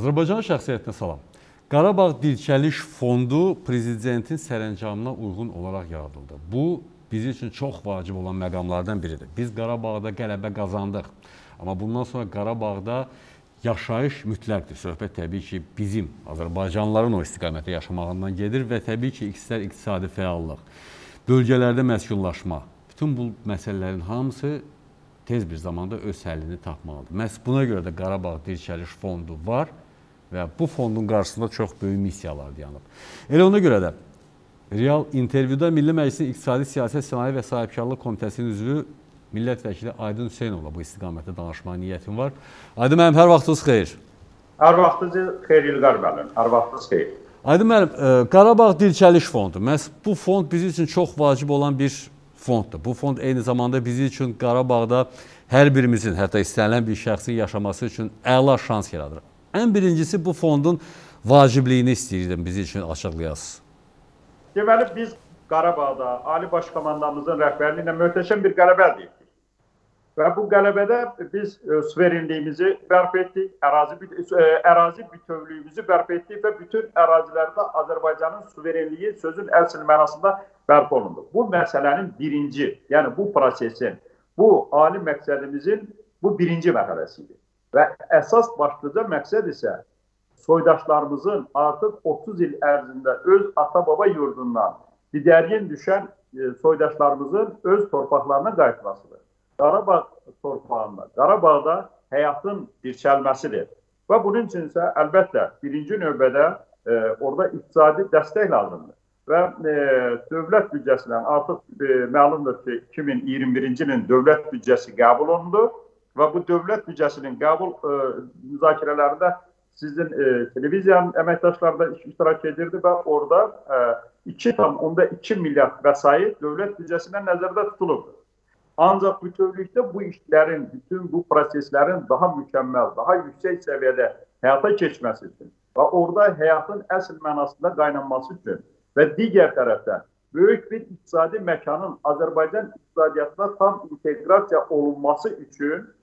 Azərbaycan şəxsiyyətinə salam. Qarabağ Dirçəliş Fondu prezidentin sərəncamına uyğun olaraq yaradıldı. Bu bizim üçün çox vacib olan məqamlardan biridir. Biz Qarabağda qələbə qazandıq. Amma bundan sonra Qarabağda yaşayış mütləqdir. Söhbət təbii ki, bizim Azərbaycanlıların o istiqamətdə yaşamağından gedir və təbii ki, istər iqtisadi fəallıq, bölgələrdə məskunlaşma, bütün bu məsələlərin hamısı tez bir zamanda öz həllini tapmalıdır. Məhz buna görə də Qarabağ Dirçəliş Fondu var və bu fondun qarşısında çox böyük missiyalar dayanıb. Elə ona görə də Real intervyuda Milli Məclisin İqtisadi Siyasət, Sənaye və Sahibkarlıq Komitəsinin üzvü millət vəkili Aydın Hüseynovla bu istiqamətdə danışmağa niyyətim var. Aydın müəllim, hər vaxtınız xeyir. Hər vaxtınız xeyir İlqar müəllim. Hər vaxtınız xeyir. Aydın müəllim, e, Qarabağ Dirçəliş Fondu. Məhz bu fond bizim üçün çox vacib olan bir fonddur. Bu fond eyni zamanda bizim üçün Qarabağda hər birimizin, hətta istənilən bir şəxsin yaşaması üçün əla şans yaradır. Ən birincisi bu fondun vacibliyini istəyirdim bizim üçün açıqlayasınız. Deməli biz Qarabağda Ali Baş Komandanımızın rəhbərliyi ilə möhtəşəm bir qələbə əldə etdik. Və bu qələbədə biz e, suverenliyimizi bərpa etdik, ərazi e, ərazi bütövlüyümüzü bərpa etdik və bütün ərazilərdə Azərbaycanın suverenliyi sözün əsl mənasında bərpa olundu. Bu məsələnin birinci, yəni bu prosesin, bu ali məqsədimizin bu birinci mərhələsi idi. Və əsas başlıca məqsəd isə soydaşlarımızın artıq 30 il ərzində öz ata-baba yurdundan didərgin düşən e, soydaşlarımızın öz torpaqlarına qayıtmasıdır. Qarabağ torpağında, Qarabağda həyatın dirçəlməsidir. Və bunun üçün isə əlbəttə birinci növbədə e, orada iqtisadi dəstək lazımdır. Və e, dövlət büdcəsindən artıq e, məlumdur ki, 2021-ci ilin dövlət büdcəsi qəbul olundu və bu dövlət büdcəsinin qəbul e, müzakirələrində sizin e, televiziyanın əməkdaşları da iştirak edirdi və orada e, 2,2 milyard vəsait dövlət büdcəsindən nəzərdə tutulub. Ancaq bütövlükdə bu işlərin, bütün bu proseslərin daha mükəmməl, daha yüksək səviyyədə həyata keçməsi üçün və orada həyatın əsl mənasında qaynanması üçün və digər tərəfdən böyük bir iqtisadi məkanın Azərbaycan iqtisadiyyatına tam inteqrasiya olunması üçün e,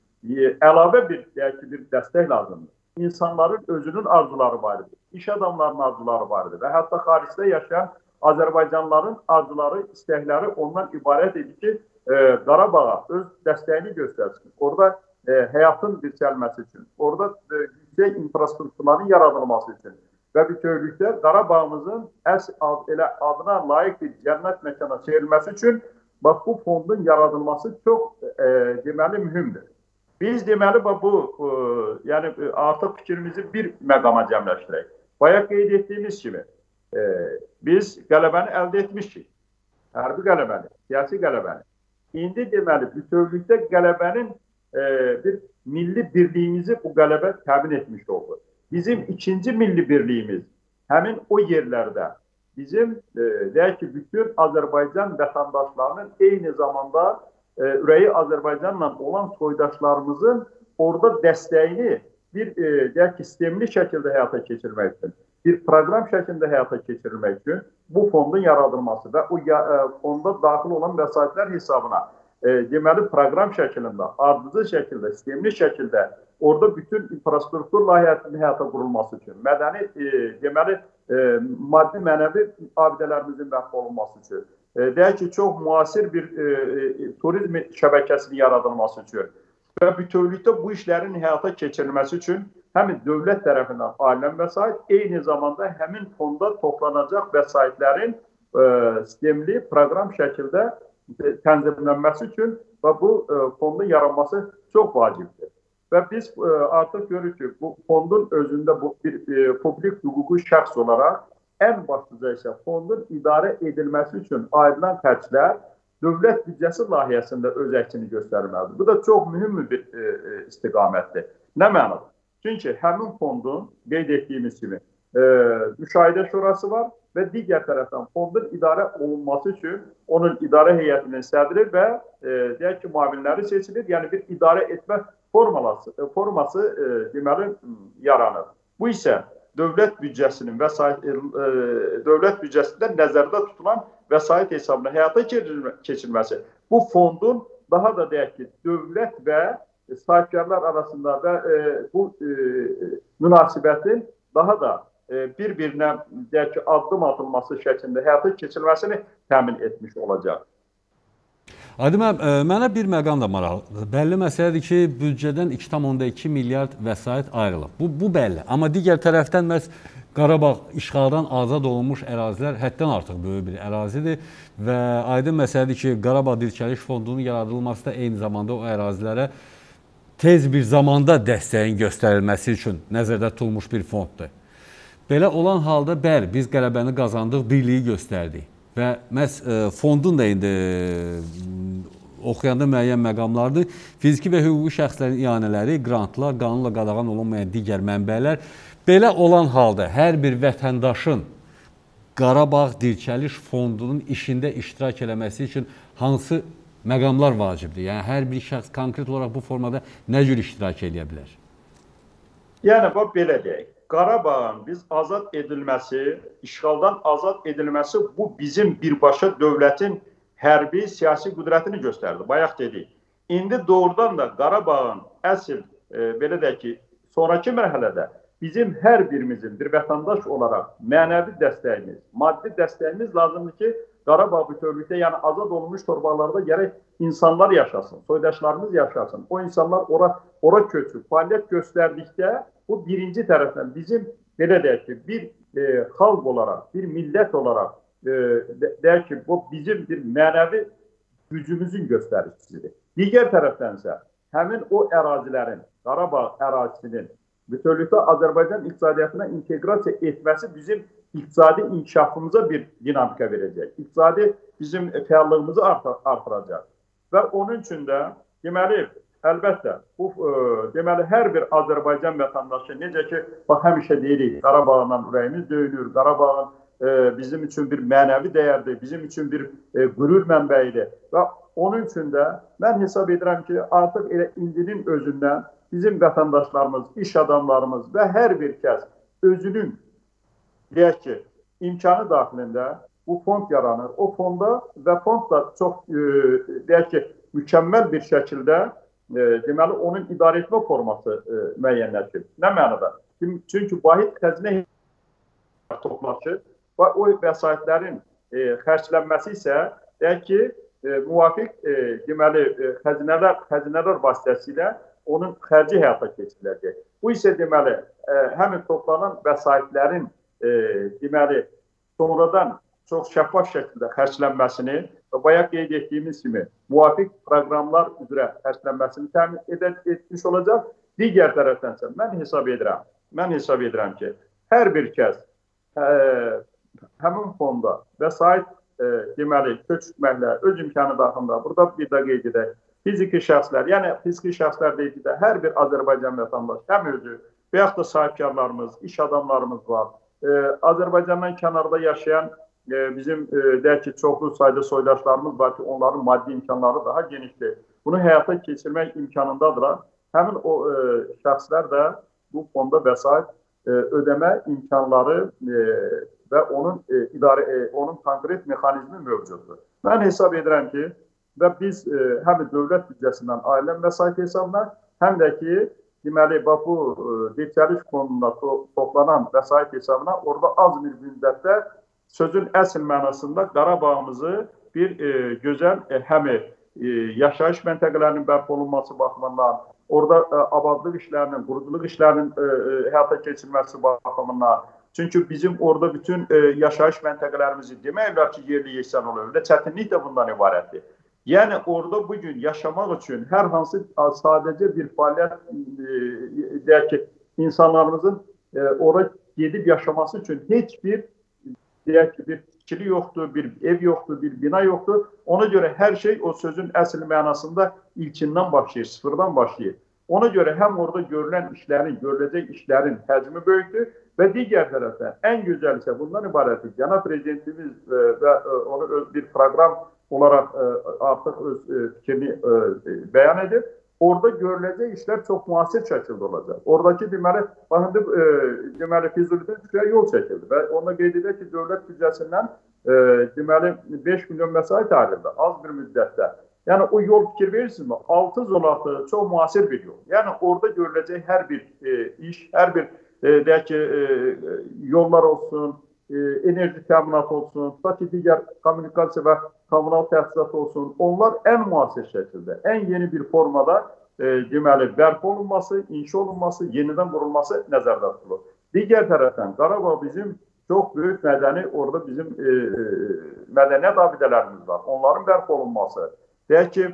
əlavə bir, deyək ki, bir dəstək lazımdır insanların özünün arzuları var idi. İş adamlarının arzuları var idi və hətta xaricdə yaşayan Azərbaycanlıların arzuları, istəkləri ondan ibarət idi ki, e, Qarabağa öz dəstəyini göstərsin. Orada e, həyatın dirçəlməsi üçün, orada e, yüksək infrastrukturların yaradılması üçün və bütövlükdə Qarabağımızın əs ad, elə adına layiq bir cənnət məkana çevrilməsi üçün bax bu fondun yaradılması çox e, deməli mühümdür. Biz deməli bu ə, e, yəni e, artıq fikrimizi bir məqama cəmləşdirək. Bayaq qeyd etdiyimiz kimi ə, e, biz qələbəni əldə etmişik. Hərbi qələbəni, siyasi qələbəni. İndi deməli bütövlükdə qələbənin ə, bir milli birliyimizi bu qələbə təmin etmiş oldu. Bizim ikinci milli birliyimiz həmin o yerlərdə bizim ə, deyək ki, bütün Azərbaycan vətəndaşlarının eyni zamanda e, ürəyi Azərbaycanla olan soydaşlarımızın orada dəstəyini bir e, deyək ki, sistemli şəkildə həyata keçirmək üçün, bir proqram şəklində həyata keçirilmək üçün bu fondun yaradılması və o ya, e, fonda daxil olan vəsaitlər hesabına e, deməli proqram şəklində, ardıcıl şəkildə, sistemli şəkildə orada bütün infrastruktur layihəsinin həyata qurulması üçün, mədəni e, deməli e, maddi mənəvi abidələrimizin bərpa olunması üçün E, deyək ki, çox müasir bir e, e, turizm şəbəkəsinin yaradılması üçün və bütövlükdə bu işlərin həyata keçirilməsi üçün həm dövlət tərəfindən alınan vəsait, eyni zamanda həmin fonda toplanacaq vəsaitlərin e, sistemli proqram şəkildə tənzimlənməsi üçün və bu e, fondun yaranması çox vacibdir. Və biz e, artıq görürük ki, bu fondun özündə bu bir e, publik hüquqi şəxs olaraq ən başlıca isə fondun idarə edilməsi üçün ayrılan xərclər dövlət büdcəsi layihəsində öz əksini göstərməlidir. Bu da çox mühüm bir e, e, istiqamətdir. Nə mənada? Çünki həmin fondun qeyd etdiyimiz kimi e, müşahidə şurası var və digər tərəfdən fondun idarə olunması üçün onun idarə heyətinin sədri və e, deyək ki, müavinləri seçilir. Yəni bir idarə etmə forması, e, forması e, deməli yaranır. Bu isə dövlət büdcəsinin vəsait e, e, dövlət büdcəsində nəzərdə tutulan vəsait hesabına həyata keçirilməsi bu fondun daha da deyək ki, dövlət və sahibkarlar arasında və e, bu e, münasibətin daha da e, bir-birinə deyək ki, addım atılması şəklində həyata keçirilməsini təmin etmiş olacaq. Aydın müəllim, e, mənə bir məqam da maraqlıdır. Bəlli məsələdir ki, büdcədən 2,2 milyard vəsait ayrılıb. Bu bu bəlli. Amma digər tərəfdən məhz Qarabağ işğaldan azad olunmuş ərazilər həddən artıq böyük bir ərazidir və aydın məsələdir ki, Qarabağ Dirçəliş Fondunun yaradılması da eyni zamanda o ərazilərə tez bir zamanda dəstəyin göstərilməsi üçün nəzərdə tutulmuş bir fonddur. Belə olan halda bəli, biz qələbəni qazandıq, birliyi göstərdik və məhz e, fondun da indi oxuyanda müəyyən məqamlardır. Fiziki və hüquqi şəxslərin ianələri, qrantlar, qanunla qadağan olunmayan digər mənbələr belə olan halda hər bir vətəndaşın Qarabağ Dirçəliş Fondunun işində iştirak eləməsi üçün hansı məqamlar vacibdir? Yəni hər bir şəxs konkret olaraq bu formada nə cür iştirak edə bilər? Yəni bu belə deyək. Qarabağın biz azad edilməsi, işğaldan azad edilməsi bu bizim birbaşa dövlətin hərbi siyasi qüdrətini göstərdi. Bayaq dedik. İndi doğrudan da Qarabağın əsl e, belə deyək ki, sonrakı mərhələdə bizim hər birimizin bir vətəndaş olaraq mənəvi dəstəyimiz, maddi dəstəyimiz lazımdır ki, Qarabağ bütövlükdə, yəni azad olunmuş torbalarda gərək insanlar yaşasın, soydaşlarımız yaşasın. O insanlar ora ora köçüb fəaliyyət göstərdikdə bu birinci tərəfdən bizim belə deyək ki, bir e, xalq olaraq, bir millət olaraq e, deyək ki, bu bizim bir mənəvi gücümüzün göstəricisidir. Digər tərəfdən isə həmin o ərazilərin, Qarabağ ərazisinin bütövlükdə Azərbaycan iqtisadiyyatına inteqrasiya etməsi bizim iqtisadi inkişafımıza bir dinamika verəcək. İqtisadi bizim fəallığımızı artıracaq. Və onun üçün də deməli əlbəttə bu ə, e, deməli hər bir Azərbaycan vətəndaşı necə ki bax həmişə deyirik Qarabağla ürəyimiz döyünür. Qarabağın ə, e, bizim üçün bir mənəvi dəyərdir, bizim üçün bir ə, e, qürur mənbəyidir. Və onun üçün də mən hesab edirəm ki, artıq elə indinin özündən bizim vətəndaşlarımız, iş adamlarımız və hər bir kəs özünün deyək ki, imkanı daxilində bu fond yaranır. O fonda və fond da çox e, deyək ki, mükəmməl bir şəkildə deməli onun idarə etmə forması e, müəyyənləşir. Nə mənada? Çünki vahid xəzinə toplaşır və o vəsaitlərin e, xərclənməsi isə deyək ki, e, müvafiq e, deməli e, xəzinələr xəzinələr vasitəsilə onun xərci həyata keçiriləcək. Bu isə deməli e, həmin toplanan vəsaitlərin e, deməli sonradan çox şəffaf şəkildə xərclənməsini və bayaq qeyd etdiyimiz kimi müvafiq proqramlar üzrə xərclənməsini təmin edə, etmiş olacaq. Digər tərəfdən isə mən hesab edirəm, mən hesab edirəm ki, hər bir kəs ə, həmin fonda vəsait ə, deməli köçürməklə öz imkanı daxilində burada bir də qeyd edək. Fiziki şəxslər, yəni fiziki şəxslər deyilsə, hər bir Azərbaycan vətəndaşı, həm özü və yaxud da sahibkarlarımız, iş adamlarımız var e, Azərbaycandan kənarda yaşayan e, bizim e, deyək ki, çoxlu sayda soydaşlarımız var ki, onların maddi imkanları daha genişdir. Bunu həyata keçirmək imkanındadılar. Həmin o e, şəxslər də bu fonda vəsait e, ödəmə imkanları e, və onun e, idarə e, onun konkret mexanizmi mövcuddur. Mən hesab edirəm ki, və biz e, həm dövlət büdcəsindən ailən vəsait hesabına, həm də ki, deməli bax bu e, dirçəliş fondunda to toplanan vəsait hesabına orada az bir müddətdə sözün əsl mənasında Qarabağımızı bir e, gözəl e, həm e, yaşayış məntəqələrinin bərpa olunması baxımından, orada e, abadlıq işlərinin, quruculuq işlərinin e, e, həyata keçirilməsi baxımından, çünki bizim orada bütün e, yaşayış məntəqələrimizi demək olar ki, yerli yeksan olur və çətinlik də bundan ibarətdir. Yəni orada bu gün yaşamaq üçün hər hansı sadəcə bir fəaliyyət e, deyək ki, insanlarımızın e, ora gedib yaşaması üçün heç bir deyək ki, bir tikili yoxdur, bir ev yoxdur, bir bina yoxdur. Ona görə hər şey o sözün əsl mənasında ilkindən başlayır, sıfırdan başlayır. Ona görə həm orada görülən işlərin, görüləcək işlərin həcmi böyükdür və digər tərəfdən ən gözəl isə bundan ibarətdir. Cənab prezidentimiz e, və onu öz bir proqram olaraq e, artıq öz e, fikrini e, bəyan edir. Orada görüləcək işlər çox müasir şəkildə olacaq. Oradakı deməli, bax indi ə, deməli Füzulidən Şuşaya yol çəkildi və onda qeyd edək ki, dövlət büdcəsindən ə, deməli 5 milyon vəsait ayrıldı az bir müddətdə. Yəni o yol fikir verirsinizmi? 6 zolaqlı çox müasir bir yol. Yəni orada görüləcək hər bir e, iş, hər bir e, deyək ki, e, yollar olsun, e, enerji təminatı olsun, tutaq ki, digər kommunikasiya və kommunal təchizat olsun, onlar ən müasir şəkildə, ən yeni bir formada e, deməli bərpa olunması, inşa olunması, yenidən qurulması nəzərdə tutulur. Digər tərəfdən Qarabağ bizim çox böyük mədəni, orada bizim e, e, mədəniyyət abidələrimiz var. Onların bərpa olunması, deyək ki,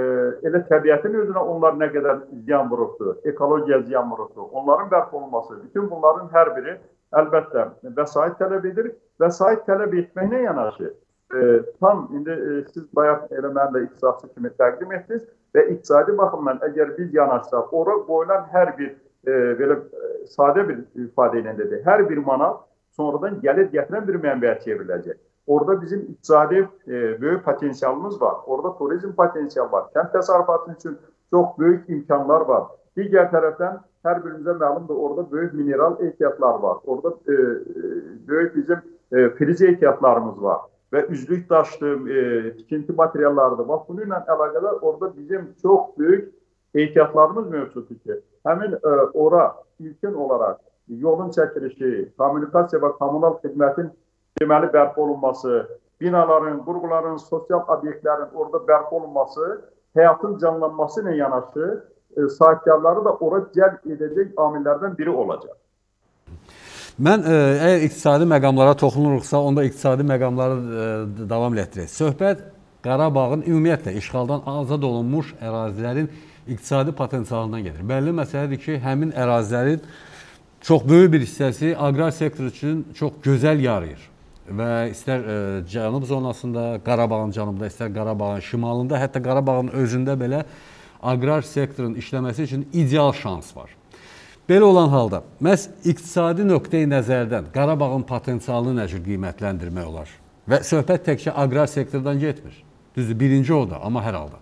e, elə təbiətin özünə onlar nə qədər ziyan vurubdur, ekologiya ziyan vurubdur, onların bərpa olunması, bütün bunların hər biri əlbəttə vəsait tələb edir. Vəsait tələb etməklə yanaşı, e, tam indi e, siz bayaq elə mənlə iqtisadçı kimi təqdim etdiniz və iqtisadi baxımdan əgər biz yanaşsaq, ora qoyulan hər bir e, belə e, sadə bir ifadə ilə dedi, hər bir manat sonradan gəlir gətirən bir mənbəyə çevriləcək. Orada bizim iqtisadi e, böyük potensialımız var. Orada turizm potensialı var. Kənd təsərrüfatı üçün çox böyük imkanlar var. Digər tərəfdən hər birimizə məlumdur, orada böyük mineral ehtiyatlar var. Orada e, e, böyük bizim e, filiz ehtiyatlarımız var və üzlük daşdır, e, tikinti materiallarıdır. Bax bununla əlaqədar orada bizim çox böyük ehtiyatlarımız mövcuddur ki, həmin e, ora ilkin olaraq yolun çəkilişi, kommunikasiya və kommunal xidmətin deməli bərpa olunması, binaların, qurğuların, sosial obyektlərin orada bərpa olunması həyatın canlanması ilə yanaşı sahibkarları da ora cəlb edəcək amillərdən biri olacaq. Mən ə, e, əgər iqtisadi məqamlara toxunuruqsa, onda iqtisadi məqamları ə, e, davam etdirək. Söhbət Qarabağın ümumiyyətlə işğaldan azad olunmuş ərazilərin iqtisadi potensialından gedir. Bəlli məsələdir ki, həmin ərazilərin çox böyük bir hissəsi aqrar sektor üçün çox gözəl yarayır və istər ə, e, cənub zonasında, Qarabağın cənubunda, istər Qarabağın şimalında, hətta Qarabağın özündə belə aqrar sektorun işləməsi üçün ideal şans var. Belə olan halda məhz iqtisadi nöqteyi nəzərdən Qarabağın potensialını nə cür qiymətləndirmək olar? Və söhbət təkcə aqrar sektordan getmir. Düzdür, birinci o da, amma hər halda.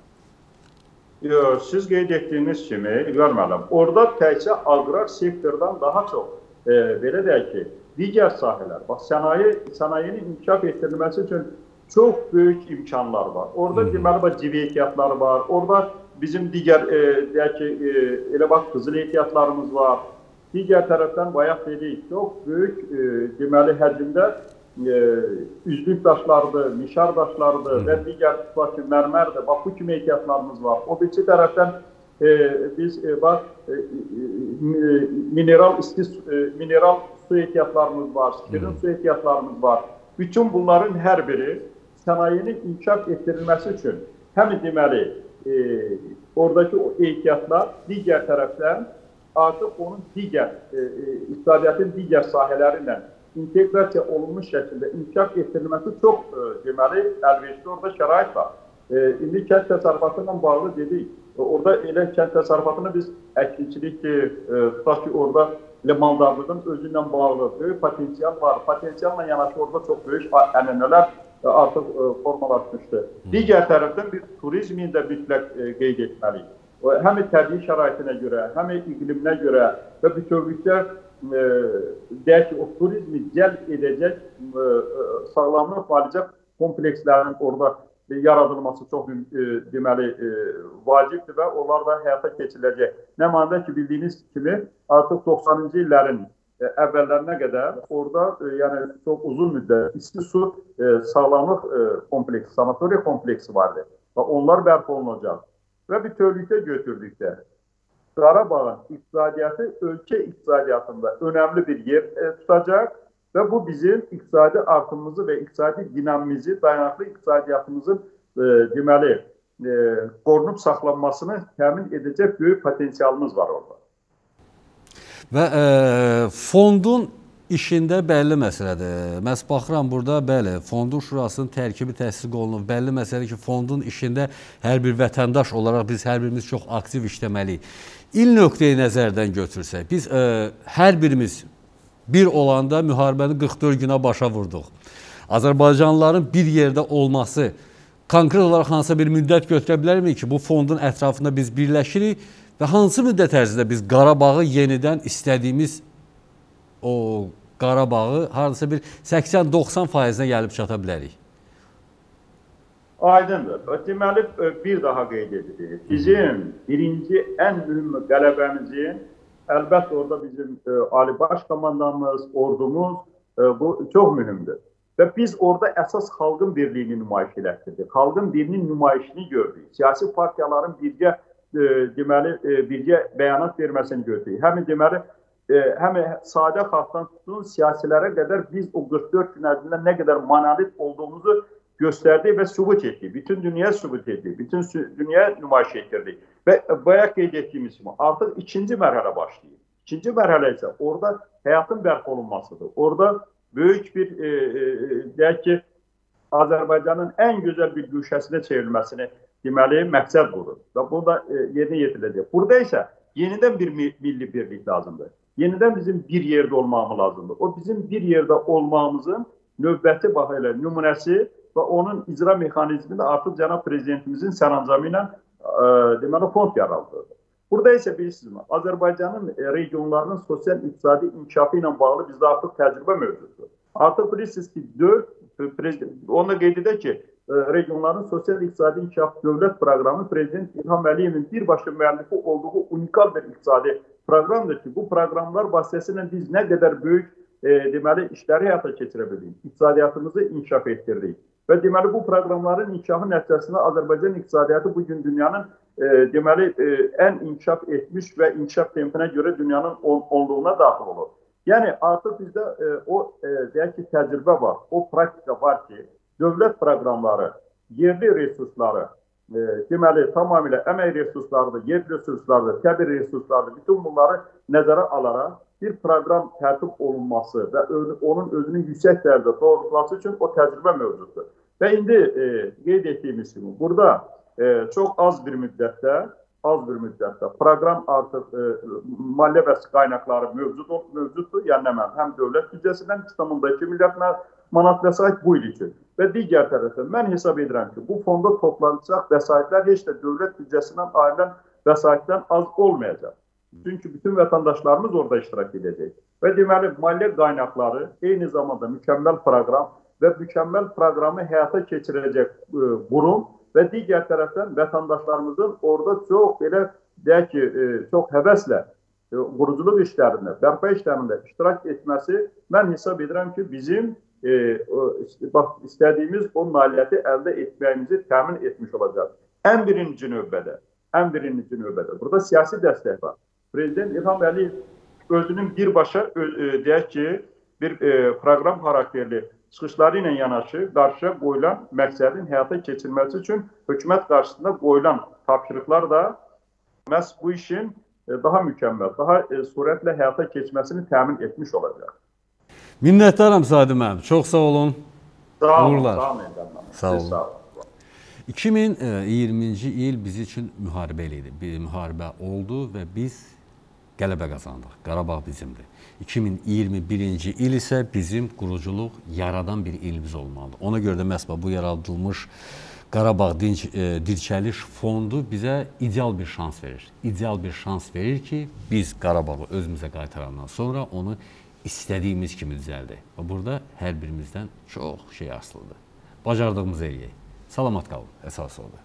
Yox, siz qeyd etdiyiniz kimi, İlqar müəllim, orada təkcə aqrar sektordan daha çox e, belə deyək ki, digər sahələr, bax sənaye, sənayeni inkişaf etdirilməsi üçün çox böyük imkanlar var. Orada deməli bax civi ehtiyatları var. Orada bizim digər e, deyək ki, e, elə bax qızıl ehtiyatlarımız var. Digər tərəfdən bayaq dedik, çox böyük e, deməli həcmdə e, üzlük daşlarıdır, mişar daşlarıdır Hı və digər tutaq ki, mərmərdir. Bax bu kimi ehtiyatlarımız var. O birisi tərəfdən e, biz e, bax e, e, mineral isti e, mineral su ehtiyatlarımız var, şirin su ehtiyatlarımız var. Bütün bunların hər biri sənayenin inkişaf etdirilməsi üçün həm deməli e, oradakı o ehtiyatlar digər tərəfdən artıq onun digər e, e, iqtisadiyyatın digər sahələri ilə inteqrasiya olunmuş şəkildə inkişaf etdirilməsi çox e, deməli əlverişli orada şərait var. E, indi kənd təsərrüfatı ilə bağlı dedik. Orada elə kənd təsərrüfatını biz əkinçilikdir, e, tutaq ki, orada elə maldarlığın özü ilə bağlı böyük potensial var. Potensialla yanaşı orada çox böyük ənənələr e, artıq e, formalaşmışdı. Digər tərəfdən bir turizmin də mütləq e, qeyd etməliyik. Həm təbii şəraitinə görə, həm iqliminə görə və bütövlükdə deyək ki, o turizmi cəlb edəcək sağlamlıq müalicə komplekslərinin orada yaradılması çox e, deməli e, vacibdir və onlar da həyata keçiriləcək. Nəmandə ki, bildiyiniz kimi artıq 90-cı illərin e, əvvəllərinə qədər orada e, yəni çox uzun müddət isti su e, sağlamlıq e, kompleksi, sanatoriya kompleksi vardı və onlar bərpa olunacaq. Və bütövlükdə götürdükdə Qarabağın iqtisadiyyatı ölkə iqtisadiyyatında önəmli bir yer e, tutacaq və bu bizim iqtisadi artımımızı və iqtisadi dinamimizi, dayanıqlı iqtisadiyyatımızın e, deməli e, qorunub saxlanmasını təmin edəcək böyük potensialımız var orada. Və e, fondun işində bəlli məsələdir. Məs baxıram burada, bəli, fondun şurasının tərkibi təsdiq olunub. Bəlli məsələdir ki, fondun işində hər bir vətəndaş olaraq biz hər birimiz çox aktiv işləməliyik. İl nöqteyi nəzərdən götürsək, biz ə, e, hər birimiz bir olanda müharibəni 44 günə başa vurduq. Azərbaycanlıların bir yerdə olması konkret olaraq hansısa bir müddət götürə bilərmi ki, bu fondun ətrafında biz birləşirik və hansı müddət ərzində biz Qarabağı yenidən istədiyimiz o Qarabağı hardasa bir 80-90 faizinə gəlib çata bilərik? Aydındır. Deməli e, bir daha qeyd edilir. Bizim birinci ən mühüm qələbəmizin əlbəttə orada bizim e, Ali Baş Komandanımız, ordumuz e, bu çox mühümdür. Və biz orada əsas xalqın birliyini nümayiş etdirdik. Xalqın birinin nümayişini gördük. Siyasi partiyaların birgə deməli e, birgə bəyanat verməsini gördük. Həm deməli e, həm sadə xalqdan tutun siyasilərə qədər biz o 44 gün ərzində nə qədər monolit olduğumuzu gösterdi ve subut etti. Bütün dünya subut etti. Bütün dünya nümayiş ettirdi. Ve bayağı qeyd etdiyimiz kimi artıq ikinci mərhələ başlayır. İkinci mərhələ isə orada həyatın bərpa olunmasıdır. Orada böyük bir e, e, deyək ki, Azərbaycanın ən gözəl bir güşəsinə çevrilməsini deməli məqsəd budur. Və bu da e, yerinə yetiriləcək. Burada isə yenidən bir milli birlik lazımdır. Yenidən bizim bir yerdə olmağımız lazımdır. O bizim bir yerdə olmağımızın növbəti bax elə nümunəsi və onun icra mexanizmi də artıq cənab prezidentimizin sərəncamı ilə ə, deməli fond yaradıldı. Burada isə bilirsinizmi, Azərbaycanın e, regionlarının sosial-iqtisadi inkişafı ilə bağlı bizdə artıq təcrübə mövcuddur. Artıq bilirsiniz ki, 4 e, prezident onu qeyd edək ki, e, regionların sosial-iqtisadi inkişaf dövlət proqramı prezident İlham Əliyevin birbaşa müəllifi olduğu unikal bir iqtisadi proqramdır ki, bu proqramlar vasitəsilə biz nə qədər böyük e, deməli işləri həyata keçirə bildik. İqtisadiyyatımızı inkişaf etdirdik. Və deməli bu proqramların inkişafı nəticəsində Azərbaycan iqtisadiyyatı bu gün dünyanın e, deməli e, ən inkişaf etmiş və inkişaf tempinə görə dünyanın on, onluğuna daxil olur. Yəni artıq bizdə e, o e, deyək ki, təcrübə var, o praktika var ki, dövlət proqramları, yerli resursları, e, deməli tamamilə əmək resurslarıdır, yer resurslarıdır, təbii resurslarıdır. Bütün bunları nəzərə alaraq bir proqram tərtib olunması və onun özünün yüksək dərəcədə doğrulması üçün o təcrübə mövcuddur. Və indi e, qeyd etdiyimiz kimi burada e, çox az bir müddətdə az bir müddətdə proqram artıq e, maliyyə və qaynaqları mövcud mövcuddur. Yəni mən həm dövlət büdcəsindən 2.2 milyard manat vəsait bu il üçün və digər tərəfdən mən hesab edirəm ki, bu fonda toplanacaq vəsaitlər heç də dövlət büdcəsindən ayrılan vəsaitdən az olmayacaq. Çünki bütün vətəndaşlarımız orada iştirak edəcək. Və deməli, maliyyə qaynaqları eyni zamanda mükəmməl proqram və mükəmməl proqramı həyata keçirəcək ə, e, qurum və digər tərəfdən vətəndaşlarımızın orada çox belə deyək ki, ə, e, çox həvəslə e, quruculuq işlərində, bərpa işlərində iştirak etməsi mən hesab edirəm ki, bizim e, bax, istədiyimiz o nailiyyəti əldə etməyimizi təmin etmiş olacaq. Ən birinci növbədə, ən birinci növbədə burada siyasi dəstək var. Prezident İlham Əliyev özünün birbaşa e, deyək ki, bir e, proqram xarakterli çıxışları ilə yanaşı qarşıya qoyulan məqsədin həyata keçirilməsi üçün hökumət qarşısında qoyulan tapşırıqlar da məhz bu işin e, daha mükəmməl, daha e, sürətlə həyata keçməsini təmin etmiş olacaq. Minnətdaram Sadi müəllim. Çox sağ olun. Sağ olun. Sağ olun. Sağ olun. Sağ olun. 2020-ci il biz üçün müharibə idi. Bir müharibə oldu və biz qələbə qazandıq. Qarabağ bizimdir. 2021-ci il isə bizim quruculuq yaradan bir ilimiz olmalıdır. Ona görə də məhz bu yaradılmış Qarabağ dinç, e, dirçəliş fondu bizə ideal bir şans verir. İdeal bir şans verir ki, biz Qarabağı özümüzə qaytarandan sonra onu istədiyimiz kimi düzəldək. Və burada hər birimizdən çox şey asılıdır. Bacardığımızı eləyək. Salamat qalın, əsas odur.